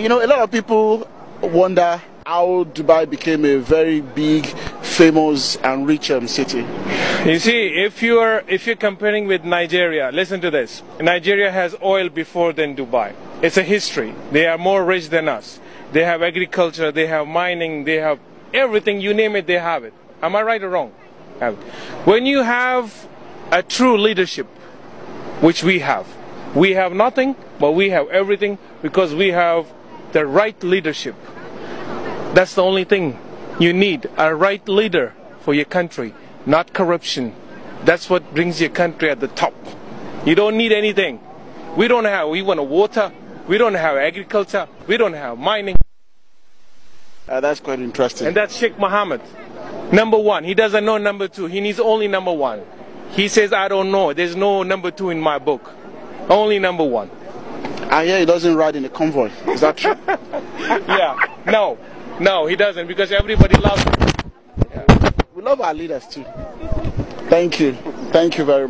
You know, a lot of people wonder how Dubai became a very big, famous, and rich um, city. You see, if you are if you're comparing with Nigeria, listen to this. Nigeria has oil before than Dubai. It's a history. They are more rich than us. They have agriculture, they have mining, they have everything. You name it, they have it. Am I right or wrong? When you have a true leadership, which we have, we have nothing, but we have everything because we have the right leadership. That's the only thing you need a right leader for your country, not corruption. That's what brings your country at the top. You don't need anything. We don't have, we want water, we don't have agriculture, we don't have mining. Uh, that's quite interesting. And that's Sheikh Mohammed. Number one, he doesn't know number two, he needs only number one. He says, I don't know, there's no number two in my book, only number one. And yeah, he doesn't ride in a convoy. Is that true? yeah, no, no, he doesn't because everybody loves him. We love our leaders too. Thank you. Thank you very much.